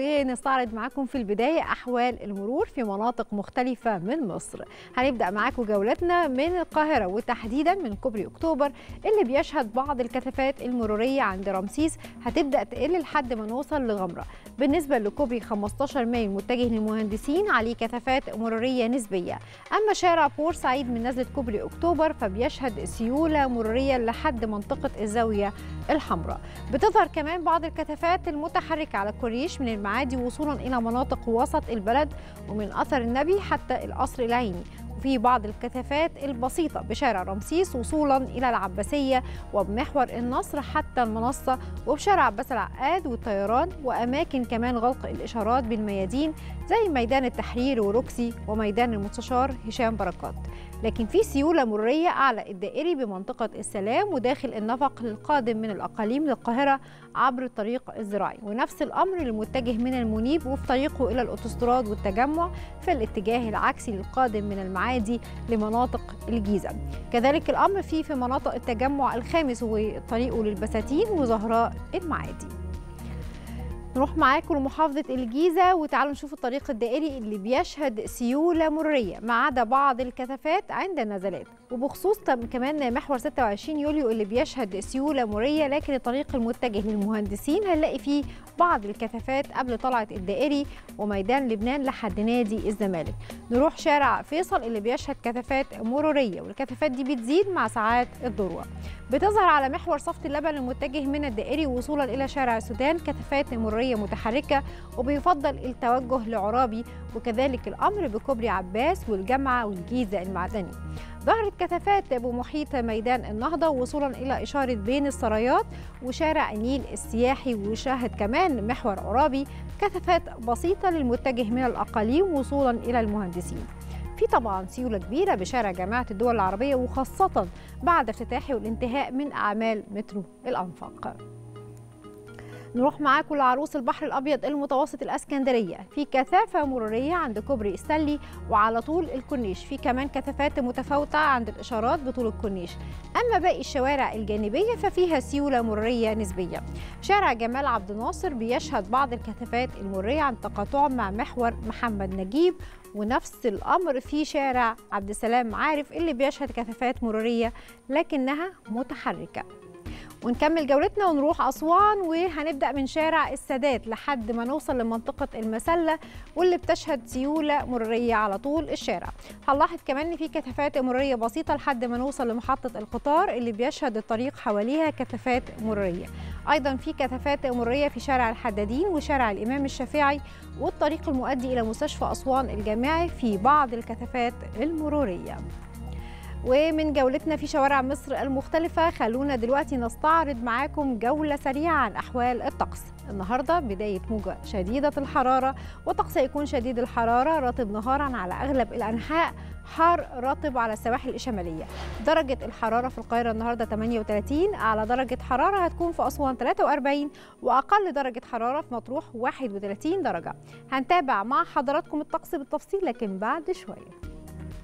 really ونستعرض معاكم في البداية أحوال المرور في مناطق مختلفة من مصر. هنبدأ معاكم جولتنا من القاهرة وتحديدا من كوبري أكتوبر اللي بيشهد بعض الكثافات المرورية عند رمسيس. هتبدأ تقل لحد ما نوصل لغمرة. بالنسبة لكوبري 15 مايو متجه للمهندسين عليه كثافات مرورية نسبية. أما شارع بورسعيد من نزلة كوبري أكتوبر فبيشهد سيولة مرورية لحد منطقة الزاوية الحمراء. بتظهر كمان بعض الكثافات المتحركة على الكوريش من المعادي وصولا إلى مناطق وسط البلد ومن أثر النبي حتى القصر العيني. وفي بعض الكثافات البسيطة بشارع رمسيس وصولا إلى العباسية وبمحور النصر حتى المنصة وبشارع عباس العقاد والطيران وأماكن كمان غلق الإشارات بالميادين زي ميدان التحرير وروكسي وميدان المستشار هشام بركات. لكن في سيولة مرورية أعلى الدائري بمنطقة السلام وداخل النفق للقادم من الأقاليم للقاهرة عبر الطريق الزراعي. ونفس الأمر للمتجه من المنيب وفي طريقه إلى الأوتوستراد والتجمع في الاتجاه العكسي للقادم من المعادي لمناطق الجيزة. كذلك الأمر في في مناطق التجمع الخامس وطريقه للبساتين وزهراء المعادي. نروح معاكم لمحافظة الجيزة وتعالوا نشوف الطريق الدائري اللي بيشهد سيولة مرورية ما عدا بعض الكثافات عند النزلات. وبخصوص كمان محور 26 يوليو اللي بيشهد سيولة مرورية لكن الطريق المتجه للمهندسين هنلاقي فيه بعض الكثافات قبل طلعة الدائري وميدان لبنان لحد نادي الزمالك. نروح شارع فيصل اللي بيشهد كثافات مرورية والكثافات دي بتزيد مع ساعات الذروة بتظهر على محور صفت اللبن المتجه من الدائري وصولا إلى شارع السودان كثافات مرورية متحركة وبيفضل التوجه لعرابي وكذلك الأمر بكوبري عباس والجامعة والجيزة المعدني. ظهرت كثافات بمحيط ميدان النهضة وصولا إلى إشارة بين السرايات وشارع النيل السياحي وشاهد كمان محور عرابي كثافات بسيطة للمتجه من الأقاليم وصولا إلى المهندسين. في طبعا سيولة كبيرة بشارع جامعة الدول العربية وخاصة بعد افتتاحه والانتهاء من أعمال مترو الأنفاق. نروح معاكم لعروس البحر الأبيض المتوسط الإسكندرية. في كثافة مرورية عند كوبري ستانلي وعلى طول الكورنيش. في كمان كثافات متفاوتة عند الإشارات بطول الكورنيش. أما باقي الشوارع الجانبية ففيها سيولة مرورية نسبية. شارع جمال عبد الناصر بيشهد بعض الكثافات المرورية عند تقاطعه مع محور محمد نجيب. ونفس الأمر في شارع عبد السلام عارف اللي بيشهد كثافات مرورية لكنها متحركة. ونكمل جولتنا ونروح أسوان وهنبدأ من شارع السادات لحد ما نوصل لمنطقة المسلة واللي بتشهد سيولة مرورية على طول الشارع. هنلاحظ كمان إن في كثافات مرورية بسيطة لحد ما نوصل لمحطة القطار اللي بيشهد الطريق حواليها كثافات مرورية. أيضا في كثافات مرورية في شارع الحدادين وشارع الإمام الشافعي والطريق المؤدي إلى مستشفى أسوان الجامعي في بعض الكثافات المرورية. ومن جولتنا في شوارع مصر المختلفة خلونا دلوقتي نستعرض معاكم جولة سريعة عن أحوال الطقس. النهاردة بداية موجة شديدة الحرارة والطقس هيكون شديد الحرارة رطب نهارا على أغلب الأنحاء حار رطب على السواحل الشمالية. درجة الحرارة في القاهرة النهاردة 38 أعلى درجة حرارة هتكون في أسوان 43 وأقل درجة حرارة في مطروح 31 درجة. هنتابع مع حضراتكم الطقس بالتفصيل لكن بعد شوية.